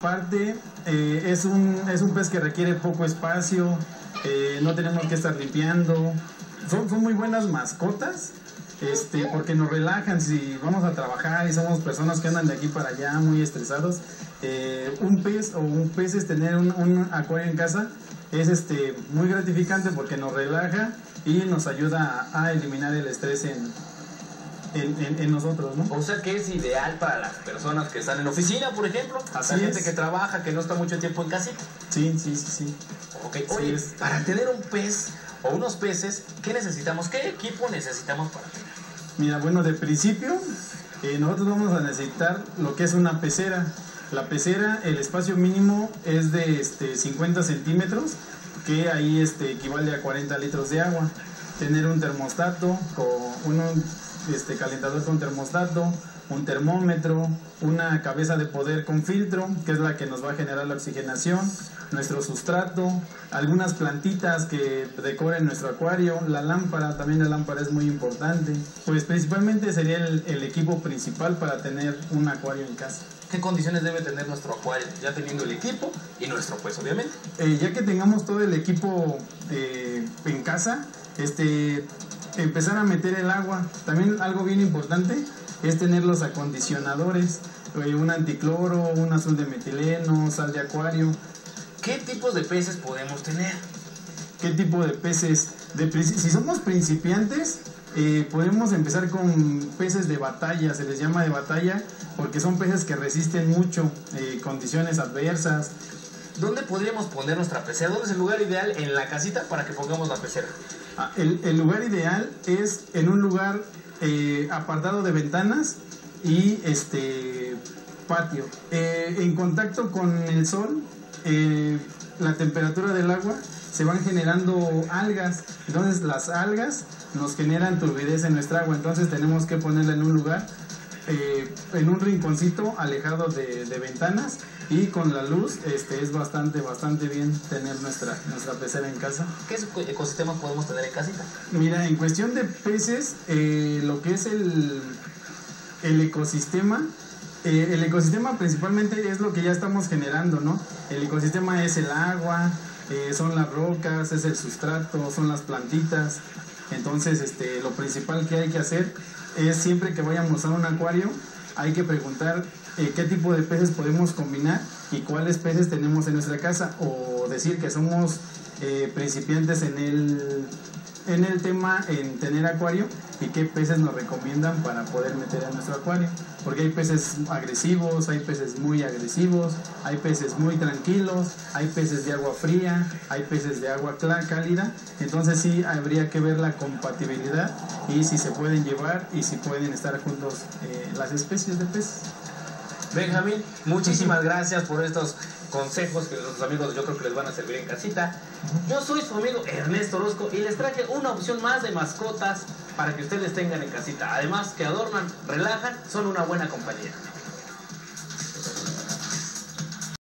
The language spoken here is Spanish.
Parte eh, es, un, es un pez que requiere poco espacio, eh, no tenemos que estar limpiando. Son, son muy buenas mascotas este, porque nos relajan si vamos a trabajar y somos personas que andan de aquí para allá muy estresados. Eh, un pez o un pez es tener un, acuario en casa es este, muy gratificante porque nos relaja y nos ayuda a, a eliminar el estrés en, en, en- en nosotros, ¿no? O sea que es ideal para las personas que están en oficina, por ejemplo. Así la gente es. que trabaja, que no está mucho tiempo en casita. Sí, sí, sí, sí. Ok, Sí, oye, es- para tener un pez o unos peces, ¿qué necesitamos? ¿Qué equipo necesitamos para tener? Mira, bueno, de principio eh, nosotros vamos a necesitar lo que es una pecera. La pecera, el espacio mínimo es de este, 50 centímetros, que ahí este, equivale a 40 litros de agua. Tener un termostato, con un este, calentador con termostato, un termómetro, una cabeza de poder con filtro, que es la que nos va a generar la oxigenación, nuestro sustrato, algunas plantitas que decoren nuestro acuario, la lámpara, también la lámpara es muy importante. Pues principalmente sería el, el equipo principal para tener un acuario en casa. ¿Qué condiciones debe tener nuestro acuario? Ya teniendo el equipo y nuestro pez, obviamente. Eh, ya que tengamos todo el equipo eh, en casa, este, empezar a meter el agua. También algo bien importante es tener los acondicionadores, eh, un anticloro, un azul de metileno, sal de acuario. ¿Qué tipos de peces podemos tener? ¿Qué tipo de peces? De, si somos principiantes, eh, podemos empezar con peces de batalla, se les llama de batalla, porque son peces que resisten mucho eh, condiciones adversas, ¿Dónde podríamos poner nuestra pecera? ¿Dónde es el lugar ideal en la casita para que pongamos la pecera? El, el lugar ideal es en un lugar eh, apartado de ventanas y este patio. Eh, en contacto con el sol, eh, la temperatura del agua se van generando algas. Entonces las algas nos generan turbidez en nuestra agua. Entonces tenemos que ponerla en un lugar, eh, en un rinconcito alejado de, de ventanas y con la luz este, es bastante, bastante bien tener nuestra, nuestra pecera en casa. ¿Qué eco- ecosistemas podemos tener en casita? Mira, en cuestión de peces, eh, lo que es el, el ecosistema, eh, el ecosistema principalmente es lo que ya estamos generando, ¿no? El ecosistema es el agua, eh, son las rocas, es el sustrato, son las plantitas. Entonces, este, lo principal que hay que hacer es siempre que vayamos a un acuario, hay que preguntar eh, qué tipo de peces podemos combinar y cuáles peces tenemos en nuestra casa o decir que somos eh, principiantes en el, en el tema en tener acuario y qué peces nos recomiendan para poder meter en nuestro acuario. Porque hay peces agresivos, hay peces muy agresivos, hay peces muy tranquilos, hay peces de agua fría, hay peces de agua cálida. Entonces sí habría que ver la compatibilidad y si se pueden llevar y si pueden estar juntos eh, las especies de peces. Benjamín, muchísimas gracias por estos consejos que nuestros amigos yo creo que les van a servir en casita. Yo soy su amigo Ernesto Orozco y les traje una opción más de mascotas para que ustedes tengan en casita. Además que adornan, relajan, son una buena compañía.